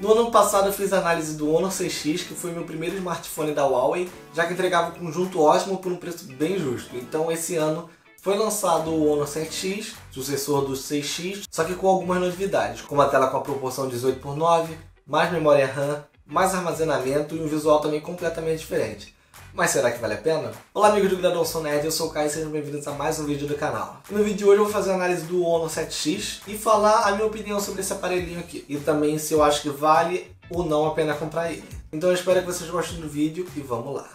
No ano passado eu fiz análise do Honor 6X, que foi meu primeiro smartphone da Huawei, já que entregava um conjunto ótimo por um preço bem justo. Então esse ano foi lançado o Honor 7X, sucessor do 6X, só que com algumas novidades, como a tela com a proporção 18x9, mais memória RAM, mais armazenamento e um visual também completamente diferente. Mas será que vale a pena? Olá amigos do Graduação Nerd, eu sou o Caio e sejam bem-vindos a mais um vídeo do canal. No vídeo de hoje eu vou fazer a análise do Honor 7X e falar a minha opinião sobre esse aparelhinho aqui. E também se eu acho que vale ou não a pena comprar ele. Então eu espero que vocês gostem do vídeo e vamos lá.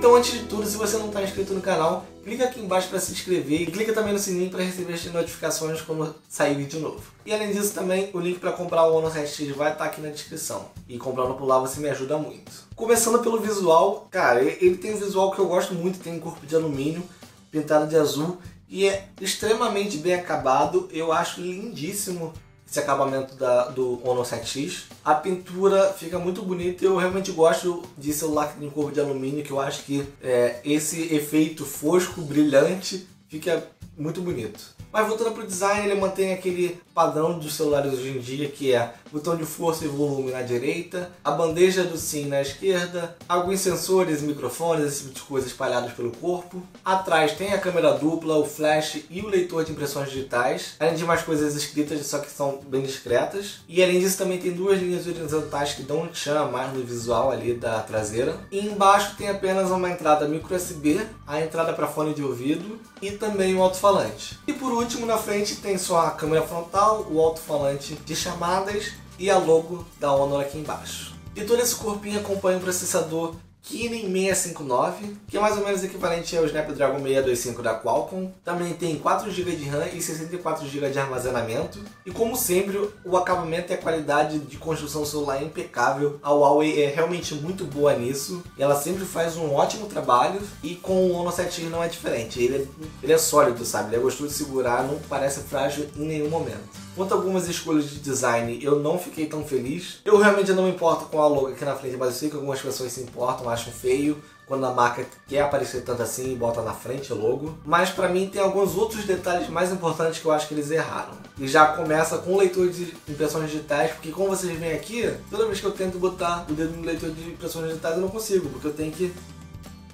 Então antes de tudo, se você não está inscrito no canal, clica aqui embaixo para se inscrever e clica também no sininho para receber as notificações quando sair vídeo novo. E além disso também, o link para comprar o Honor 7X vai estar tá aqui na descrição. E comprando por lá você me ajuda muito. Começando pelo visual, cara, ele tem um visual que eu gosto muito, tem um corpo de alumínio, pintado de azul e é extremamente bem acabado, eu acho lindíssimo esse acabamento da, do Honor 7X. A pintura fica muito bonita e eu realmente gosto de celular que tem cor de alumínio, que eu acho que é, esse efeito fosco, brilhante, fica muito bonito. Mas voltando para o design, ele mantém aquele padrão dos celulares hoje em dia, que é botão de força e volume na direita, a bandeja do SIM na esquerda, alguns sensores, microfones, esse tipo de coisa espalhados pelo corpo. Atrás tem a câmera dupla, o flash e o leitor de impressões digitais, além de mais coisas escritas, só que são bem discretas. E além disso também tem duas linhas horizontais que dão um chama mais no visual ali da traseira. E embaixo tem apenas uma entrada micro USB, a entrada para fone de ouvido e também um alto-falante. E por último, na frente tem só a câmera frontal, o alto-falante de chamadas e a logo da Honor aqui embaixo. E todo esse corpinho acompanha um processador Kirin 659, que é mais ou menos equivalente ao Snapdragon 625 da Qualcomm. Também tem 4 GB de RAM e 64 GB de armazenamento. E como sempre, o acabamento e a qualidade de construção celular é impecável. A Huawei é realmente muito boa nisso. Ela sempre faz um ótimo trabalho. E com o Honor 7 não é diferente. Ele é, ele é sólido, sabe? Ele é gostoso de segurar, não parece frágil em nenhum momento. Quanto a algumas escolhas de design, eu não fiquei tão feliz. Eu realmente não me importo com a logo aqui na frente, mas eu sei que algumas pessoas se importam, acham feio quando a marca quer aparecer tanto assim e bota na frente logo. Mas para mim tem alguns outros detalhes mais importantes que eu acho que eles erraram. E já começa com o leitor de impressões digitais, porque como vocês veem aqui, toda vez que eu tento botar o dedo no leitor de impressões digitais eu não consigo, porque eu tenho que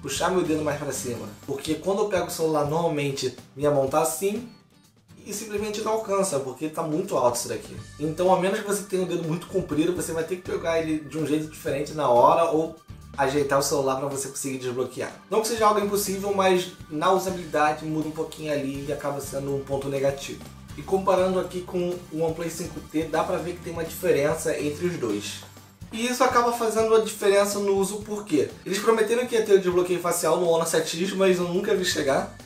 puxar meu dedo mais para cima. Porque quando eu pego o celular normalmente minha mão tá assim, e simplesmente não alcança, porque está muito alto isso daqui. Então, a menos que você tenha o dedo muito comprido, você vai ter que pegar ele de um jeito diferente na hora ou ajeitar o celular para você conseguir desbloquear. Não que seja algo impossível, mas na usabilidade muda um pouquinho ali e acaba sendo um ponto negativo. E comparando aqui com o OnePlus 5T, dá para ver que tem uma diferença entre os dois. E isso acaba fazendo a diferença no uso porque eles prometeram que ia ter o desbloqueio facial no Honor 7X, mas eu nunca vi chegar.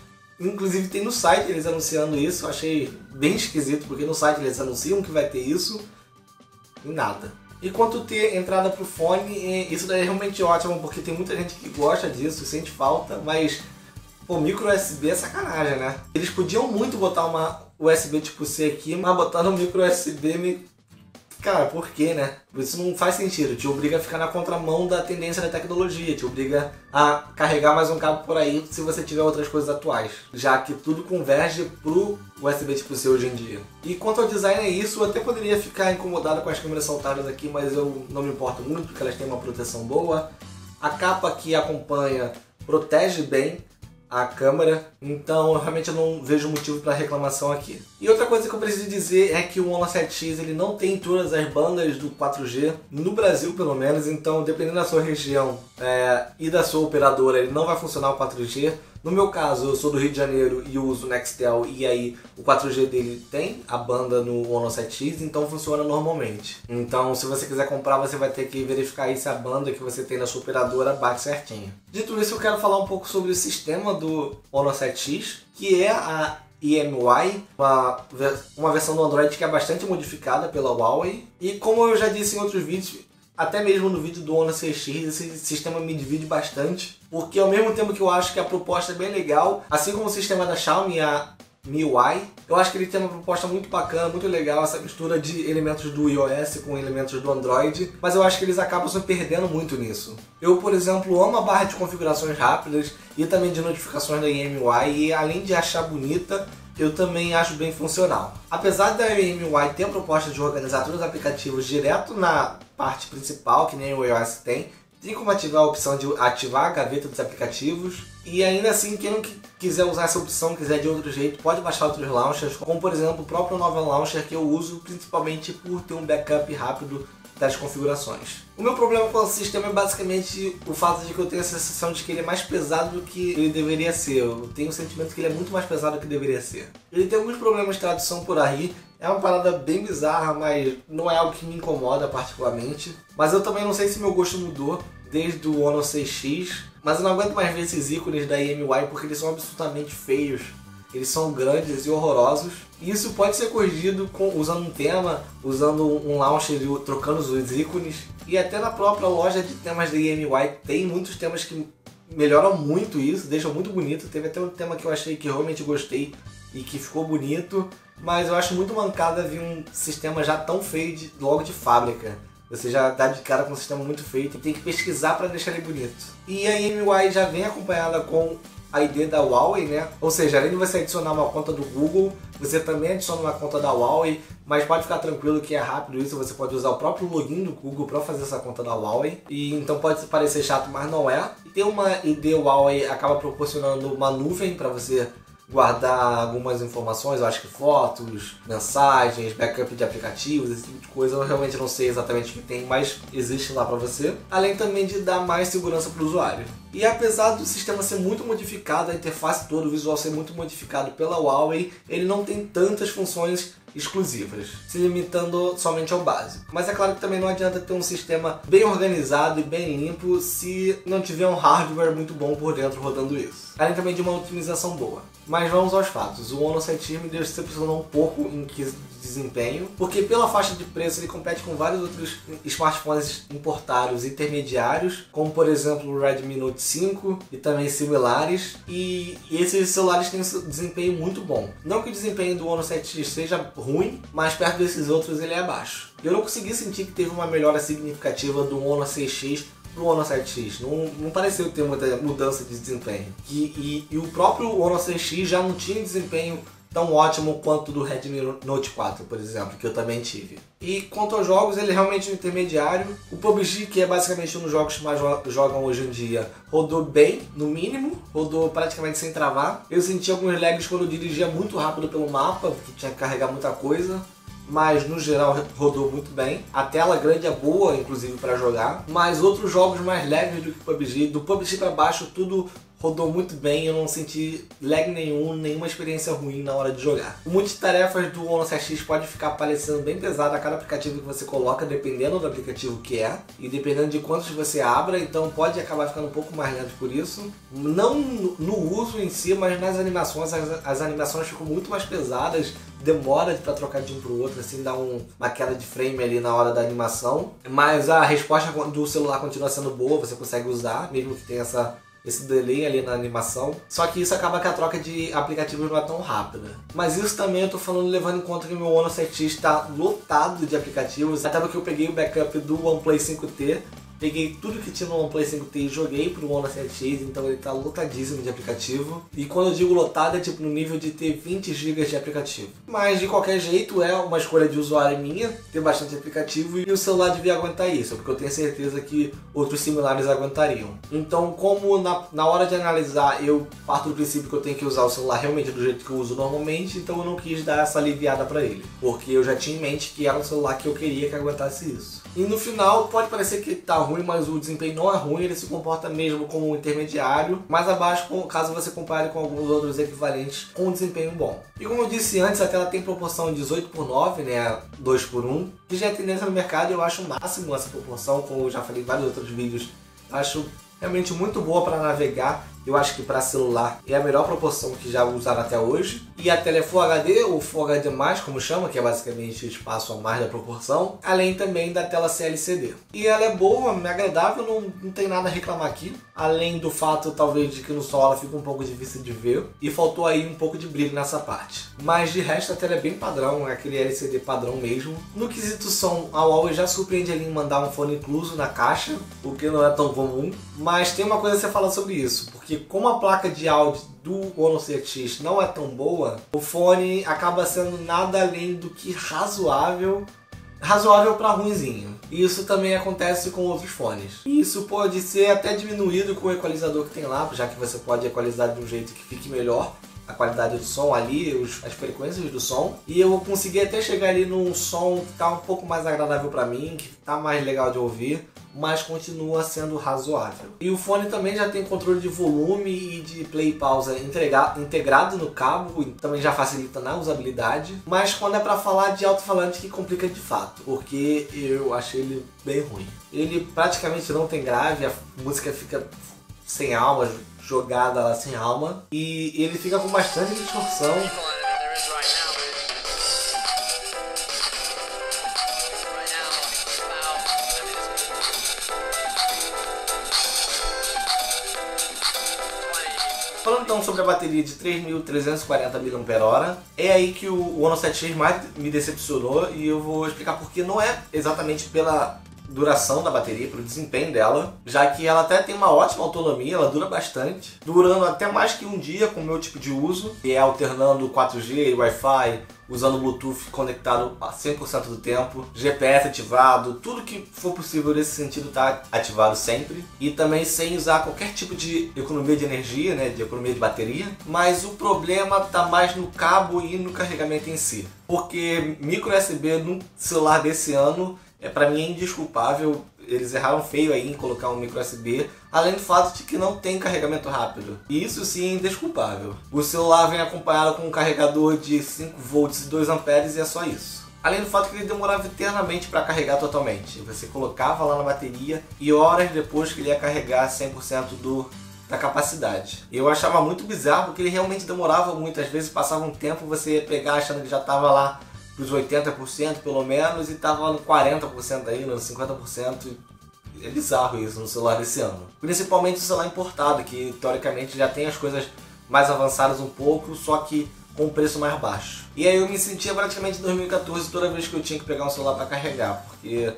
Inclusive tem no site eles anunciando isso, achei bem esquisito, porque no site eles anunciam que vai ter isso e nada. E quanto ter entrada pro fone, é, isso daí é realmente ótimo, porque tem muita gente que gosta disso, sente falta, mas pô, micro USB é sacanagem, né? Eles podiam muito botar uma USB tipo C aqui, mas botando um micro USB me Cara, por quê, né? Isso não faz sentido. Te obriga a ficar na contramão da tendência da tecnologia. Te obriga a carregar mais um cabo por aí se você tiver outras coisas atuais. Já que tudo converge pro USB tipo C hoje em dia. E quanto ao design é isso, eu até poderia ficar incomodado com as câmeras saltadas aqui, mas eu não me importo muito porque elas têm uma proteção boa. A capa que acompanha protege bem, a câmera, então eu realmente não vejo motivo para reclamação aqui. E outra coisa que eu preciso dizer é que o Honor 7X ele não tem todas as bandas do 4G, no Brasil pelo menos, então dependendo da sua região é, e da sua operadora ele não vai funcionar o 4G. No meu caso, eu sou do Rio de Janeiro e uso o Nextel e aí o 4G dele tem a banda no Honor 7X, então funciona normalmente. Então, se você quiser comprar, você vai ter que verificar aí se a banda que você tem na sua operadora bate certinho. Dito isso, eu quero falar um pouco sobre o sistema do Honor 7X, que é a EMUI, uma, uma versão do Android que é bastante modificada pela Huawei. E como eu já disse em outros vídeos, até mesmo no vídeo do Honor 6X, esse sistema me divide bastante, porque ao mesmo tempo que eu acho que a proposta é bem legal, assim como o sistema da Xiaomi, a MIUI. Eu acho que ele tem uma proposta muito bacana, muito legal, essa mistura de elementos do iOS com elementos do Android, mas eu acho que eles acabam se perdendo muito nisso. Eu, por exemplo, amo a barra de configurações rápidas e também de notificações da MIUI e além de achar bonita, eu também acho bem funcional. Apesar da MIUI ter a proposta de organizar todos os aplicativos direto na parte principal, que nem o iOS tem, tem como ativar a opção de ativar a gaveta dos aplicativos. E ainda assim, quem não quiser usar essa opção, quiser de outro jeito, pode baixar outros launchers, como por exemplo o próprio Novel Launcher que eu uso principalmente por ter um backup rápido das configurações. O meu problema com o sistema é basicamente o fato de que eu tenho a sensação de que ele é mais pesado do que ele deveria ser. Eu tenho o sentimento que ele é muito mais pesado do que deveria ser. Ele tem alguns problemas de tradução por aí, é uma parada bem bizarra, mas não é algo que me incomoda particularmente. Mas eu também não sei se meu gosto mudou desde o Honor 6X, mas eu não aguento mais ver esses ícones da EMY porque eles são absolutamente feios. Eles são grandes e horrorosos. E isso pode ser corrigido com, usando um tema, usando um launcher, trocando os ícones. E até na própria loja de temas da EMY tem muitos temas que melhoram muito isso, deixam muito bonito. Teve até um tema que eu achei que realmente gostei e que ficou bonito. Mas eu acho muito mancada vir um sistema já tão feio de, logo de fábrica. Você já dá de cara com um sistema muito feito e tem que pesquisar para deixar ele bonito. E a MUI já vem acompanhada com ID da Huawei, né? Ou seja, além de você adicionar uma conta do Google, você também adiciona uma conta da Huawei, mas pode ficar tranquilo que é rápido isso, você pode usar o próprio login do Google para fazer essa conta da Huawei. E então pode parecer chato, mas não é. E ter uma ID Huawei acaba proporcionando uma nuvem para você guardar algumas informações, eu acho que fotos, mensagens, backup de aplicativos, esse tipo de coisa. Eu realmente não sei exatamente o que tem, mas existe lá para você. Além também de dar mais segurança para o usuário. E apesar do sistema ser muito modificado, a interface toda, o visual ser muito modificado pela Huawei, ele não tem tantas funções exclusivas, se limitando somente ao básico. Mas é claro que também não adianta ter um sistema bem organizado e bem limpo se não tiver um hardware muito bom por dentro rodando isso. Além também de uma otimização boa. Mas vamos aos fatos. O Honor 7 me decepcionou um pouco em quesito de desempenho, porque pela faixa de preço ele compete com vários outros smartphones importados intermediários, como por exemplo o Redmi Note 5 e também similares, e, esses celulares têm um desempenho muito bom. Não que o desempenho do Honor 7X seja ruim, mas perto desses outros ele é baixo. Eu não consegui sentir que teve uma melhora significativa do Honor 6X pro Honor 7X. Não, não pareceu ter muita mudança de desempenho. E, e, e o próprio Honor 6X já não tinha desempenho tão ótimo quanto do Redmi Note 4, por exemplo, que eu também tive. E quanto aos jogos, ele é realmente um intermediário. O PUBG, que é basicamente um dos jogos que mais jogam hoje em dia, rodou bem, no mínimo, rodou praticamente sem travar. Eu senti alguns lags quando eu dirigia muito rápido pelo mapa, porque tinha que carregar muita coisa mas no geral rodou muito bem. A tela grande é boa, inclusive, para jogar. Mas outros jogos mais leves do que PUBG, do PUBG para baixo, tudo rodou muito bem, eu não senti lag nenhum, nenhuma experiência ruim na hora de jogar. O multitarefas do Honor 7X pode ficar parecendo bem pesado a cada aplicativo que você coloca, dependendo do aplicativo que é, e dependendo de quantos você abra, então pode acabar ficando um pouco mais lento por isso. Não no uso em si, mas nas animações, as, as animações ficam muito mais pesadas, demora para trocar de um pro outro, assim, dá um, uma queda de frame ali na hora da animação. Mas a resposta do celular continua sendo boa, você consegue usar, mesmo que tenha essa esse delay ali na animação. Só que isso acaba que a troca de aplicativos não é tão rápida. Mas isso também eu tô falando levando em conta que meu Honor 7X está lotado de aplicativos. Até porque eu peguei o backup do OnePlay 5T Peguei tudo que tinha no OnePlay 5T e joguei pro Honor 7X, então ele tá lotadíssimo de aplicativo. E quando eu digo lotado é tipo no nível de ter 20 GB de aplicativo. Mas de qualquer jeito é uma escolha de usuário minha, ter bastante aplicativo e o celular devia aguentar isso, porque eu tenho certeza que outros similares aguentariam. Então, como na, na hora de analisar eu parto do princípio que eu tenho que usar o celular realmente do jeito que eu uso normalmente, então eu não quis dar essa aliviada para ele, porque eu já tinha em mente que era um celular que eu queria que aguentasse isso. E no final pode parecer que tá ruim, mas o desempenho não é ruim, ele se comporta mesmo como um intermediário, mais abaixo caso você compare com alguns outros equivalentes com um desempenho bom. E como eu disse antes, a tela tem proporção 18 por 9, né, 2 por 1, que já é tendência no mercado, eu acho máximo essa proporção, como eu já falei em vários outros vídeos, acho realmente muito boa para navegar. Eu acho que para celular é a melhor proporção que já usaram até hoje. E a tela é Full HD, ou Full HD+, como chama, que é basicamente espaço a mais da proporção. Além também da tela CLCD. E ela é boa, é agradável, não, não tem nada a reclamar aqui. Além do fato talvez de que no sol ela fica um pouco difícil de ver e faltou aí um pouco de brilho nessa parte. Mas de resto a tela é bem padrão, é aquele LCD padrão mesmo. No quesito som, a Huawei já surpreende ali em mandar um fone incluso na caixa, o que não é tão comum. Mas tem uma coisa a ser falar sobre isso, porque como a placa de áudio do Honor CX não é tão boa, o fone acaba sendo nada além do que razoável razoável para ruimzinho. E isso também acontece com outros fones. Isso pode ser até diminuído com o equalizador que tem lá, já que você pode equalizar de um jeito que fique melhor a qualidade do som ali, os, as frequências do som. E eu vou conseguir até chegar ali num som que tá um pouco mais agradável para mim, que tá mais legal de ouvir mas continua sendo razoável. E o fone também já tem controle de volume e de play e pausa integrado no cabo, também já facilita na usabilidade. Mas quando é para falar de alto-falante que complica de fato, porque eu achei ele bem ruim. Ele praticamente não tem grave, a música fica sem alma, jogada lá sem alma, e ele fica com bastante distorção. Falando então sobre a bateria de 3.340 mAh, é aí que o Ono 7X mais me decepcionou e eu vou explicar porque não é exatamente pela duração da bateria, pelo desempenho dela, já que ela até tem uma ótima autonomia, ela dura bastante, durando até mais que um dia com o meu tipo de uso, e é alternando 4G e Wi-Fi, usando Bluetooth conectado a 100% do tempo, GPS ativado, tudo que for possível nesse sentido está ativado sempre. E também sem usar qualquer tipo de economia de energia, né, de economia de bateria, mas o problema está mais no cabo e no carregamento em si, porque micro USB no celular desse ano é para mim é indesculpável. Eles erraram feio aí em colocar um micro USB, além do fato de que não tem carregamento rápido. E isso sim é indesculpável. O celular vem acompanhado com um carregador de 5 volts e 2 amperes e é só isso. Além do fato que ele demorava eternamente para carregar totalmente. Você colocava lá na bateria e horas depois que ele ia carregar 100% do, da capacidade. Eu achava muito bizarro porque ele realmente demorava muito. Às vezes passava um tempo você ia pegar achando que já estava lá os 80% pelo menos e tava no 40% aí, no 50%. É bizarro isso no celular desse ano. Principalmente o celular importado, que teoricamente já tem as coisas mais avançadas um pouco, só que com um preço mais baixo. E aí eu me sentia praticamente em 2014 toda vez que eu tinha que pegar um celular para carregar, porque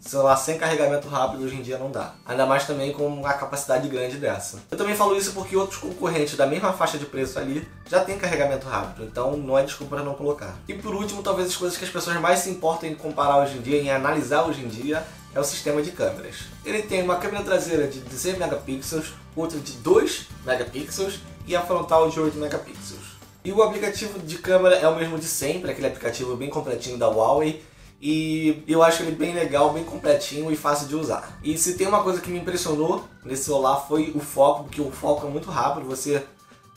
celular sem carregamento rápido hoje em dia não dá. Ainda mais também com uma capacidade grande dessa. Eu também falo isso porque outros concorrentes da mesma faixa de preço ali já tem carregamento rápido, então não é desculpa para não colocar. E por último, talvez as coisas que as pessoas mais se importam em comparar hoje em dia, em analisar hoje em dia, é o sistema de câmeras. Ele tem uma câmera traseira de 16 megapixels, outra de 2 megapixels e a frontal de 8 megapixels. E o aplicativo de câmera é o mesmo de sempre, aquele aplicativo bem completinho da Huawei, e eu acho ele bem legal, bem completinho e fácil de usar. E se tem uma coisa que me impressionou nesse celular foi o foco, porque o foco é muito rápido, você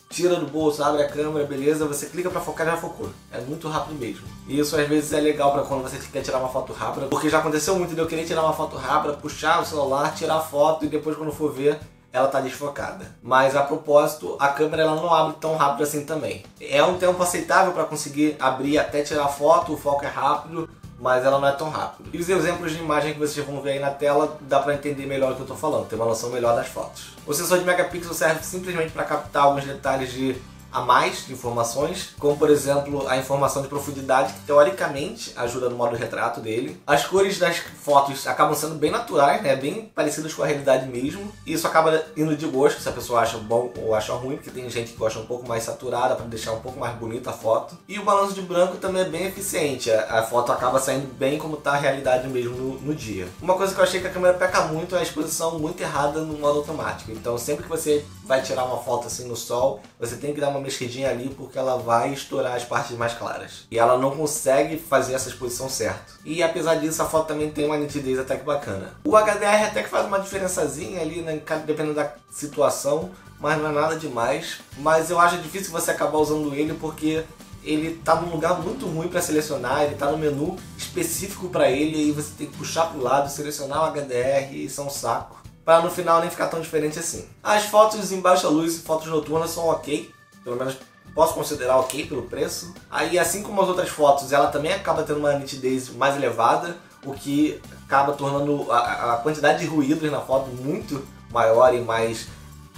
tira do bolso, abre a câmera, beleza, você clica para focar e já focou. É muito rápido mesmo. E isso às vezes é legal para quando você quer tirar uma foto rápida, porque já aconteceu muito de eu querer tirar uma foto rápida, puxar o celular, tirar a foto e depois quando for ver, ela tá desfocada. Mas a propósito, a câmera ela não abre tão rápido assim também. É um tempo aceitável para conseguir abrir até tirar foto, o foco é rápido, mas ela não é tão rápida. E os exemplos de imagem que vocês vão ver aí na tela dá para entender melhor o que eu estou falando, ter uma noção melhor das fotos. O sensor de megapixel serve simplesmente para captar alguns detalhes de a mais de informações, como por exemplo a informação de profundidade que teoricamente ajuda no modo retrato dele. As cores das fotos acabam sendo bem naturais, né, bem parecidas com a realidade mesmo. E isso acaba indo de gosto se a pessoa acha bom ou acha ruim, porque tem gente que gosta um pouco mais saturada para deixar um pouco mais bonita a foto. E o balanço de branco também é bem eficiente, a foto acaba saindo bem como está a realidade mesmo no, no dia. Uma coisa que eu achei que a câmera peca muito é a exposição muito errada no modo automático. Então sempre que você vai tirar uma foto assim no sol, você tem que dar uma uma mexidinha ali porque ela vai estourar as partes mais claras. E ela não consegue fazer essa exposição certo. E apesar disso, a foto também tem uma nitidez até que bacana. O HDR até que faz uma diferençazinha ali, né, dependendo da situação, mas não é nada demais. Mas eu acho difícil você acabar usando ele porque ele tá num lugar muito ruim para selecionar, ele tá no menu específico para ele, e você tem que puxar pro lado, selecionar o HDR, e isso é um saco. Para no final nem ficar tão diferente assim. As fotos em baixa luz e fotos noturnas são ok, pelo menos posso considerar ok pelo preço. Aí, assim como as outras fotos, ela também acaba tendo uma nitidez mais elevada, o que acaba tornando a, a quantidade de ruídos na foto muito maior e mais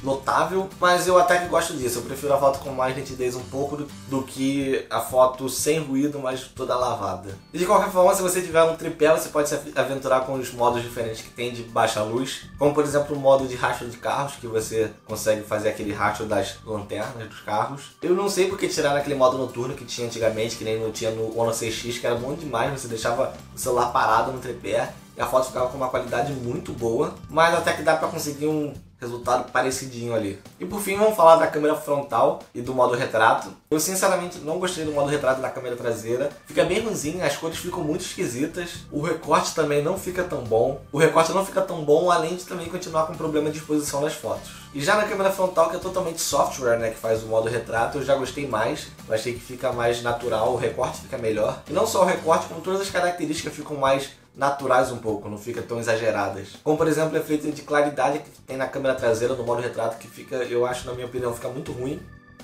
notável, mas eu até que gosto disso. Eu prefiro a foto com mais nitidez um pouco do, do, que a foto sem ruído, mas toda lavada. E de qualquer forma, se você tiver um tripé, você pode se aventurar com os modos diferentes que tem de baixa luz, como por exemplo o modo de rastro de carros, que você consegue fazer aquele rastro das lanternas dos carros. Eu não sei porque tirar aquele modo noturno que tinha antigamente, que nem não tinha no Ono 6X, que era bom demais, você deixava o celular parado no tripé e a foto ficava com uma qualidade muito boa, mas até que dá para conseguir um resultado parecidinho ali. E por fim, vamos falar da câmera frontal e do modo retrato. Eu sinceramente não gostei do modo retrato da câmera traseira. Fica bem ruimzinho, as cores ficam muito esquisitas. O recorte também não fica tão bom. O recorte não fica tão bom, além de também continuar com problema de exposição das fotos. E já na câmera frontal, que é totalmente software, né, que faz o modo retrato, eu já gostei mais. Eu achei que fica mais natural, o recorte fica melhor. E não só o recorte, como todas as características ficam mais naturais um pouco, não fica tão exageradas. Como por exemplo o efeito de claridade que tem na câmera traseira do modo retrato, que fica, eu acho, na minha opinião, fica muito ruim.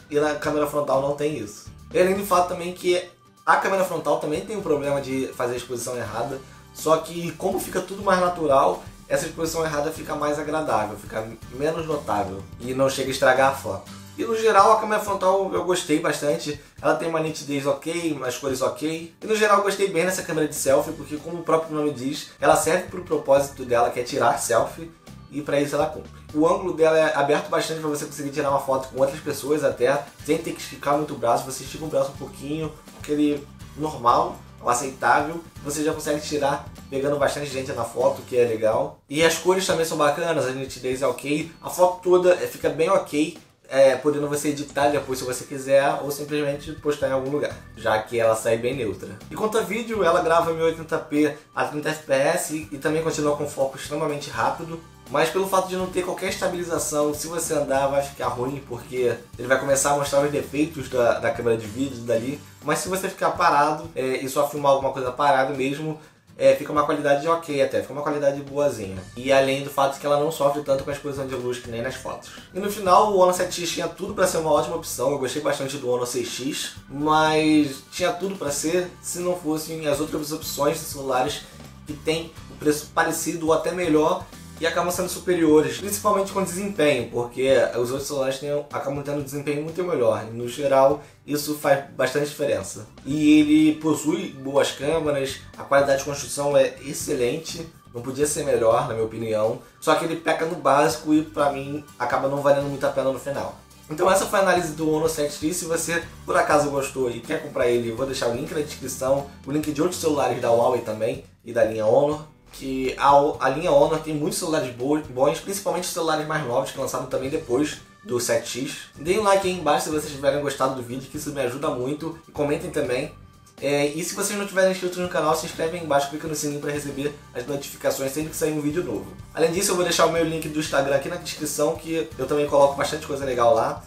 E na câmera frontal não tem isso. E além do fato também que a câmera frontal também tem um problema de fazer a exposição errada, só que como fica tudo mais natural, essa exposição errada fica mais agradável, fica menos notável e não chega a estragar a foto. E no geral a câmera frontal eu gostei bastante. Ela tem uma nitidez ok, umas cores ok. E no geral eu gostei bem dessa câmera de selfie, porque como o próprio nome diz, ela serve para o propósito dela, que é tirar selfie, e para isso ela cumpre. O ângulo dela é aberto bastante para você conseguir tirar uma foto com outras pessoas até, sem ter que esticar muito o braço. Você estica o braço um pouquinho, aquele normal, aceitável, você já consegue tirar pegando bastante gente na foto, que é legal. E as cores também são bacanas, a nitidez é ok, a foto toda fica bem ok é, podendo você editar depois se você quiser ou simplesmente postar em algum lugar, já que ela sai bem neutra. E quanto a vídeo, ela grava 1080p a 30 fps e, também continua com foco extremamente rápido, mas pelo fato de não ter qualquer estabilização, se você andar vai ficar ruim, porque ele vai começar a mostrar os defeitos da, da câmera de vídeo dali, mas se você ficar parado é, e só filmar alguma coisa parado mesmo, é, fica uma qualidade ok até, fica uma qualidade boazinha. E além do fato que ela não sofre tanto com a exposição de luz que nem nas fotos. E no final o Ono 7X tinha tudo para ser uma ótima opção, eu gostei bastante do Ono 6X, mas tinha tudo para ser se não fossem as outras opções de celulares que tem o preço parecido ou até melhor e acabam sendo superiores, principalmente com desempenho, porque os outros celulares têm, acabam tendo um desempenho muito melhor. No geral, isso faz bastante diferença. E ele possui boas câmeras, a qualidade de construção é excelente, não podia ser melhor, na minha opinião. Só que ele peca no básico e, pra mim, acaba não valendo muito a pena no final. Então essa foi a análise do Ono 7T. Se você por acaso gostou e quer comprar ele, eu vou deixar o link na descrição, o link de outros celulares da Huawei também e da linha Honor que a, a linha Honor tem muitos celulares bons, principalmente os celulares mais novos que lançaram também depois do 7X. Deem um like aí embaixo se vocês tiverem gostado do vídeo, que isso me ajuda muito. E comentem também. É, e se vocês não tiverem inscritos no canal, se inscreve aí embaixo, clica no sininho para receber as notificações sempre que sair um vídeo novo. Além disso, eu vou deixar o meu link do Instagram aqui na descrição, que eu também coloco bastante coisa legal lá.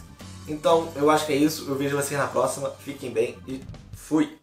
Então, eu acho que é isso. Eu vejo vocês na próxima. Fiquem bem e fui!